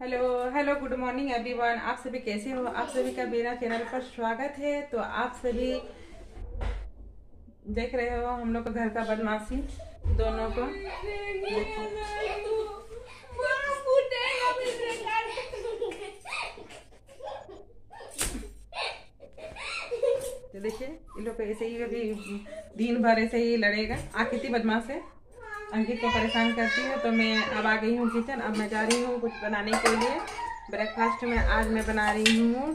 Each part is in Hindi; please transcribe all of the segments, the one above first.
Hello hello good morning everyone आप सभी कैसे हो? आप सभी का मेरा चैनल पर स्वागत है। तो आप सभी देख रहे हो हम लोग का घर का बदमाशी दोनों को। देखिए इन लोग ऐसे ही अभी दिन भर ऐसे ही लड़ेगा। आकृति बदमाश है? अंकित को परेशान करती है तो मैं अब आ गई हूँ किचन अब मैं जा रही हूँ कुछ बनाने के लिए। ब्रेकफास्ट में आज मैं बना रही हूँ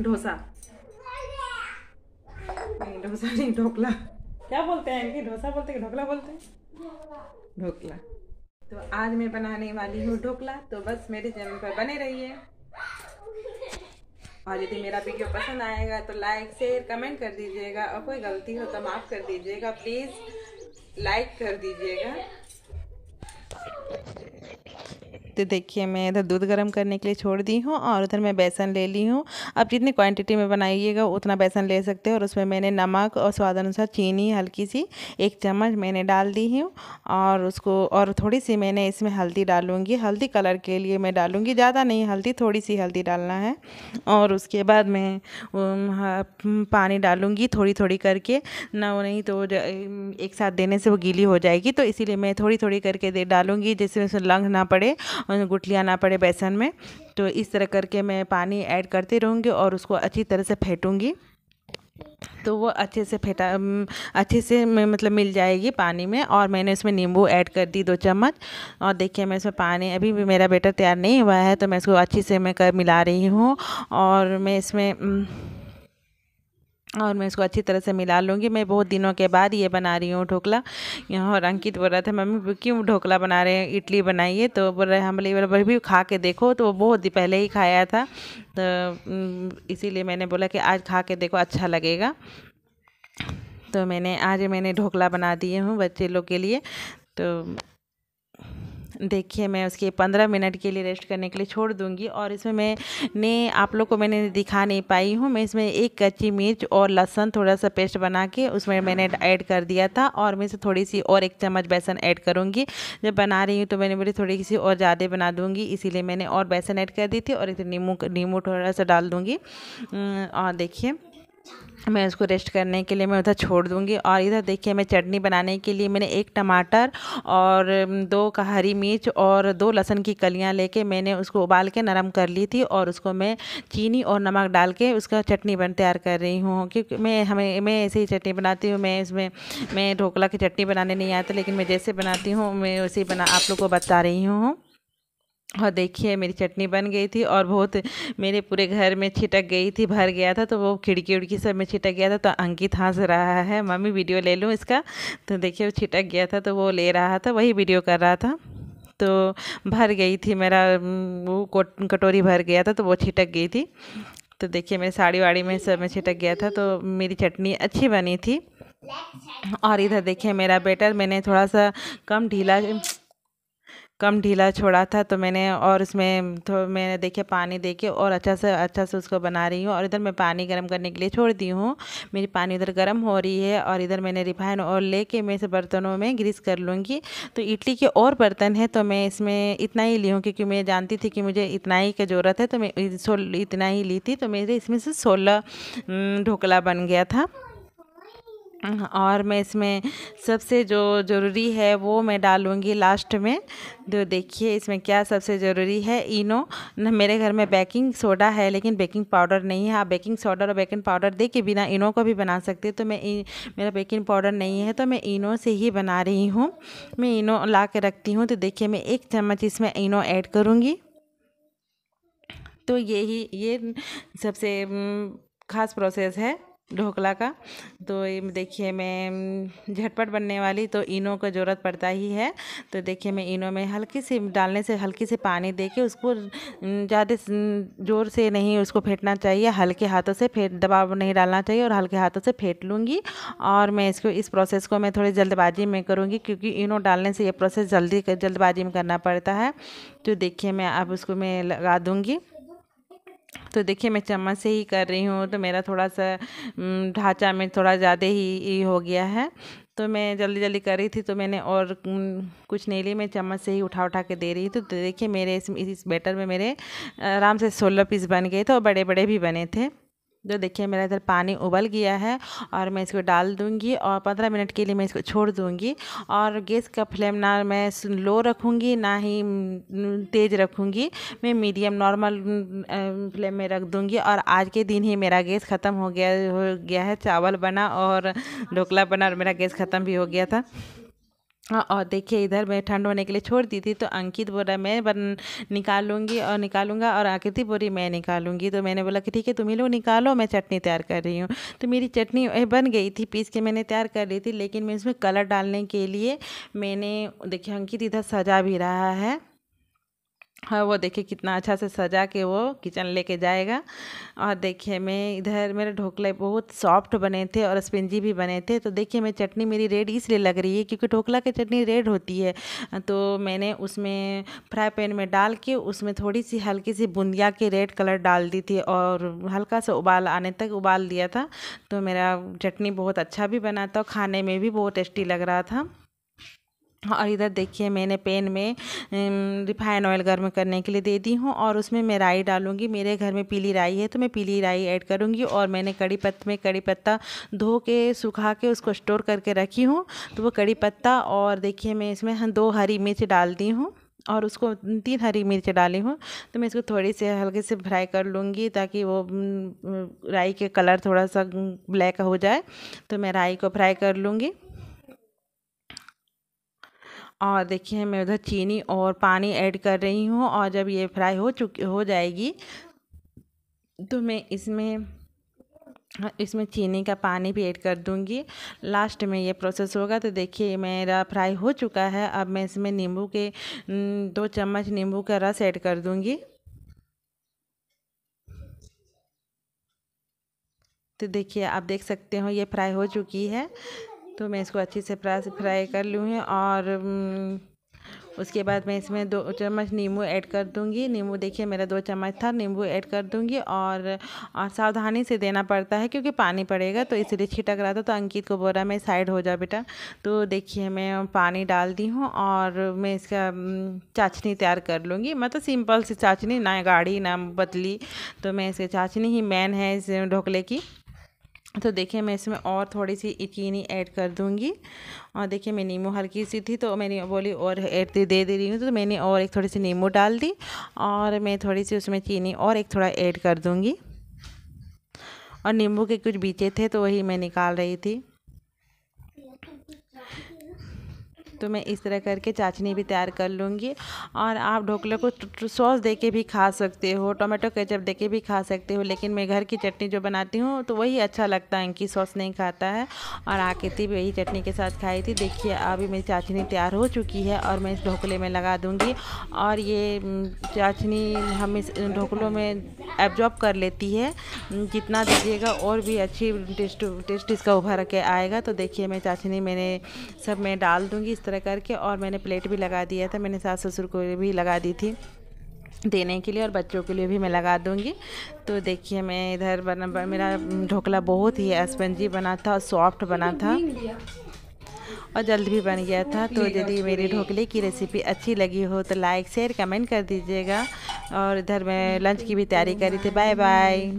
डोसा। नहीं डोसा नहीं, ढोकला। क्या बोलते हैं इनकी डोसा बोलते हैं ढोकला बोलते हैं? ढोकला। तो आज मैं बनाने वाली हूँ ढोकला। तो बस मेरे चैनल पर बने रहिए। और यदि मेरा वीडियो पसंद आएगा तो लाइक शेयर कमेंट कर दीजिएगा। और कोई गलती हो तो माफ़ कर दीजिएगा प्लीज़ लाइक कर दीजिएगा। तो देखिए, मैं इधर दूध गर्म करने के लिए छोड़ दी हूँ और उधर मैं बेसन ले ली हूँ। अब जितनी क्वांटिटी में बनाइएगा, उतना बेसन ले सकते हो और उसमें मैंने नमक और स्वाद अनुसार चीनी हल्की सी एक चम्मच मैंने डाल दी हूँ और उसको और थोड़ी सी मैंने इसमें हल्दी डालूँगी। हल्दी कलर के लिए मैं डालूँगी, ज़्यादा नहीं, हल्दी, थोड़ी सी हल्दी डालना है और उसके बाद मैं पानी डालूँगी थोड़ी थोड़ी करके। ना वो नहीं तो एक साथ देने से वो गीली हो जाएगी तो इसीलिए मैं थोड़ी थोड़ी करके दे डालूँगी जिससे उसमें लंग ना पड़े गुठलियाँ ना पड़े बेसन में। तो इस तरह करके मैं पानी ऐड करती रहूँगी और उसको अच्छी तरह से फेंटूँगी। तो वो अच्छे से फेंटा अच्छे से मतलब मिल जाएगी पानी में और मैंने इसमें नींबू ऐड कर दी दो चम्मच। और देखिए मैं इसमें पानी, अभी भी मेरा बेटर तैयार नहीं हुआ है तो मैं इसको अच्छे से मैं कर मिला रही हूँ और मैं इसमें और मैं इसको अच्छी तरह से मिला लूँगी। मैं बहुत दिनों के बाद ये बना रही हूँ ढोकला। यहाँ और अंकित बोल रहा था, मम्मी क्यों ढोकला बना रहे हैं? इडली बनाइए तो बोल रहे हम बोले भी खा के देखो। तो वो बहुत पहले ही खाया था। तो इसीलिए मैंने बोला कि आज खा के देखो अच्छा लगेगा। तो मैंने, आज मैंने ढोकला बना दिए हूँ बच्चे लोग के लिए। तो देखिए, मैं उसके पंद्रह मिनट के लिए रेस्ट करने के लिए छोड़ दूँगी और इसमें मैंने, आप लोग को मैंने दिखा नहीं पाई हूँ, मैं इसमें एक कच्ची मिर्च और लहसन थोड़ा सा पेस्ट बना के उसमें मैंने ऐड कर दिया था और मैं इसे थोड़ी सी और एक चम्मच बेसन ऐड करूँगी। जब बना रही हूँ तो मैंने बोली थोड़ी सी और ज़्यादा बना दूँगी, इसीलिए मैंने और बेसन ऐड कर दी थी और इसे नींबू नींबू थोड़ा सा डाल दूँगी। और देखिए। मैं उसको रेस्ट करने के लिए मैं उधर छोड़ दूँगी और इधर देखिए मैं चटनी बनाने के लिए मैंने एक टमाटर और दो का हरी मिर्च और दो लहसुन की कलियाँ लेके मैंने उसको उबाल के नरम कर ली थी और उसको मैं चीनी और नमक डाल के उसका चटनी बन, तैयार कर रही हूँ। क्योंकि मैं, हमें, मैं ऐसे ही चटनी बनाती हूँ, मैं इसमें, मैं ढोकला की चटनी बनाने नहीं आता, लेकिन मैं जैसे बनाती हूँ, मैं वैसे बना, आप लोग को बता रही हूँ। और देखिए, मेरी चटनी बन गई थी और बहुत मेरे पूरे घर में छिटक गई थी, भर गया था तो वो खिड़की उड़की सब में छिटक गया था तो अंकित हंस रहा है, मम्मी, वीडियो ले लूँ इसका? तो देखिए, वो छिटक गया था तो वो ले रहा था, वही वीडियो कर रहा था। तो भर गई थी मेरा, वो कटोरी भर गया था तो वो छिटक गई थी। तो देखिए, मेरी साड़ी वाड़ी में सब में छिटक गया था तो मेरी चटनी अच्छी बनी थी। और इधर देखिए, मेरा बेटर, मैंने थोड़ा सा कम ढीला कम ढीला छोड़ा था तो मैंने और उसमें तो मैंने देखे पानी दे के और अच्छा से अच्छा से उसको बना रही हूँ और इधर मैं पानी गर्म करने के लिए छोड़ दी हूँ। मेरी पानी उधर गर्म हो रही है और इधर मैंने रिफाइन ऑयल लेके मैं इसे बर्तनों में ग्रीस कर लूँगी। तो इडली के और बर्तन है तो मैं इसमें इतना ही ली हूँ क्योंकि मैं जानती थी कि मुझे इतना ही की ज़रूरत है तो मैं इतना ही ली थी तो मेरे इसमें से सोलह ढोकला बन गया था। और मैं इसमें सबसे जो ज़रूरी है वो मैं डालूँगी लास्ट में। तो देखिए, इसमें क्या सबसे ज़रूरी है? इनो, न, मेरे घर में बेकिंग सोडा है, लेकिन बेकिंग पाउडर नहीं है। आप बेकिंग सोडा और बेकिंग पाउडर दे के बिना इनो को भी बना सकते हैं। तो मैं मेरा बेकिंग पाउडर नहीं है तो मैं इनो से ही बना रही हूँ। मैं इनो ला के रखती हूँ। तो देखिए, मैं एक चम्मच इसमें इनो ऐड करूँगी। तो यही, ये सबसे ख़ास प्रोसेस है। ढोकला का। तो देखिए मैं झटपट बनने वाली तो इनो का ज़रूरत पड़ता ही है। तो देखिए मैं इनो में हल्की सी डालने से हल्की से पानी दे के उसको ज़्यादा ज़ोर से नहीं उसको फेंटना चाहिए। हल्के हाथों से फेंट, दबाव नहीं डालना चाहिए और हल्के हाथों से फेंट लूँगी। और मैं इसको, इस प्रोसेस को मैं थोड़ी जल्दबाजी में करूँगी क्योंकि इनो डालने से ये प्रोसेस जल्दी जल्दबाजी में करना पड़ता है। तो देखिए मैं अब उसको मैं लगा दूँगी। तो देखिए, मैं चम्मच से ही कर रही हूँ तो मेरा थोड़ा सा ढांचा में थोड़ा ज़्यादा ही, हो गया है। तो मैं जल्दी जल्दी कर रही थी तो मैंने और कुछ नहीं ली मैं चम्मच से ही उठा उठा के दे रही थी। तो देखिए, मेरे इस इस बैटर में मेरे, आराम से सोलह पीस बन गए थे और बड़े बड़े भी बने थे। तो देखिए मेरा इधर पानी उबल गया है और मैं इसको डाल दूँगी और पंद्रह मिनट के लिए मैं इसको छोड़ दूँगी और गैस का फ्लेम ना मैं लो रखूँगी, ना ही तेज़ रखूँगी। मैं मीडियम नॉर्मल फ्लेम में रख दूँगी और आज के दिन ही मेरा गैस ख़त्म हो गया हो गया है, चावल बना और ढोकला बना और मेरा गैस ख़त्म भी हो गया था। और देखिए, इधर मैं ठंड होने के लिए छोड़ दी थी तो अंकित बोल बोला मैं बन, निकालूँगी और निकालूँगा और आकृति बोली, मैं निकालूँगी। तो मैंने बोला कि, ठीक है, तुम ही लोग निकालो, मैं चटनी तैयार कर रही हूँ। तो मेरी चटनी बन गई थी, पीस के मैंने तैयार कर ली थी, लेकिन मैं इसमें कलर डालने के लिए मैंने, देखिए, अंकित इधर सजा भी रहा है। हाँ वो देखिए कितना अच्छा से सजा के वो किचन लेके जाएगा। और देखिए मैं इधर मेरे ढोकले बहुत सॉफ्ट बने थे और स्पंजी भी बने थे। तो देखिए मैं चटनी मेरी रेड इसलिए लग रही है क्योंकि ढोकला की चटनी रेड होती है। तो मैंने उसमें फ्राई पैन में डाल के उसमें थोड़ी सी हल्की सी बूंदिया के रेड कलर डाल दी थी और हल्का सा उबाल, आने तक उबाल दिया था। तो मेरा चटनी बहुत अच्छा भी बना था और खाने में भी बहुत टेस्टी लग रहा था। और इधर देखिए मैंने पेन में रिफाइन ऑयल गर्म करने के लिए दे दी हूँ और उसमें मैं राई डालूँगी। मेरे घर में पीली राई है तो मैं पीली राई ऐड करूँगी और मैंने कड़ी पत्ते में कड़ी पत्ता धो के, सुखा के उसको स्टोर करके रखी हूँ। तो वो कड़ी पत्ता और देखिए मैं इसमें दो हरी मिर्च डाल दी हूँ और उसको तीन हरी मिर्च डाली हूँ। तो मैं इसको थोड़ी से हल्के से फ्राई कर लूँगी ताकि वो राई के कलर थोड़ा सा ब्लैक हो जाए। तो मैं राई को फ्राई कर लूँगी। और देखिए, मैं उधर चीनी और पानी ऐड कर रही हूँ और जब ये फ्राई हो चुकी, हो जाएगी तो मैं इसमें इसमें चीनी का पानी भी ऐड कर दूँगी। लास्ट में ये प्रोसेस होगा तो देखिए, मेरा फ्राई हो चुका है। अब मैं इसमें नींबू के दो चम्मच नींबू का रस ऐड कर दूँगी। तो देखिए, आप देख सकते हो, ये फ्राई हो चुकी है। तो मैं इसको अच्छी से फ्राई फ्राई कर लूँगी और उसके बाद मैं इसमें दो चम्मच नींबू ऐड कर दूँगी। नींबू देखिए मेरा दो चम्मच था, नींबू ऐड कर दूँगी और और सावधानी से देना पड़ता है क्योंकि पानी पड़ेगा तो इसलिए छिटक रहा था तो अंकित को बोला, मैं साइड हो जा बेटा। तो देखिए मैं पानी डाल दी हूँ और मैं इसका चाशनी तैयार कर लूँगी। मतलब सिंपल सी चाशनी, ना गाढ़ी, ना पतली तो मैं इसकी चाशनी ही मेन है इस ढोकले की। तो देखिए, मैं इसमें और थोड़ी सी चीनी ऐड कर दूँगी। और देखिए, मैं नींबू हल्की सी थी तो मैंने बोली और ऐड दे दे रही हूँ तो मैंने और एक थोड़ी सी नींबू डाल दी और मैं थोड़ी सी उसमें चीनी और एक थोड़ा ऐड कर दूँगी। और नींबू के कुछ बीचे थे तो वही मैं निकाल रही थी। तो मैं इस तरह करके चाशनी भी तैयार कर लूँगी। और आप ढोकले को सॉस दे के भी खा सकते हो, टोमेटो केचप दे के भी खा सकते हो, लेकिन मैं घर की चटनी जो बनाती हूँ तो वही अच्छा लगता है इनकी सॉस नहीं खाता है। और आकृति भी वही चटनी के साथ खाई थी। देखिए, अभी मेरी चाशनी तैयार हो चुकी है और मैं इस ढोकले में लगा दूँगी। और ये चाशनी हम इस ढोकलों में एब्जॉर्ब कर लेती है। जितना दीजिएगा और भी अच्छी टेस्ट टेस्ट इसका उभर के आएगा। तो देखिए मैं चाशनी मैंने सब में डाल दूँगी इस तरह करके और मैंने प्लेट भी लगा दिया था। मैंने सास ससुर को भी लगा दी थी देने के लिए और बच्चों के लिए भी मैं लगा दूँगी। तो देखिए, मैं इधर बना, मेरा ढोकला बहुत ही स्पंजी बना था और सॉफ्ट बना था। और जल्द भी बन गया था। तो यदि मेरी ढोकले की रेसिपी अच्छी लगी हो तो लाइक शेयर कमेंट कर दीजिएगा। और इधर मैं लंच की भी तैयारी करी थी। Bye bye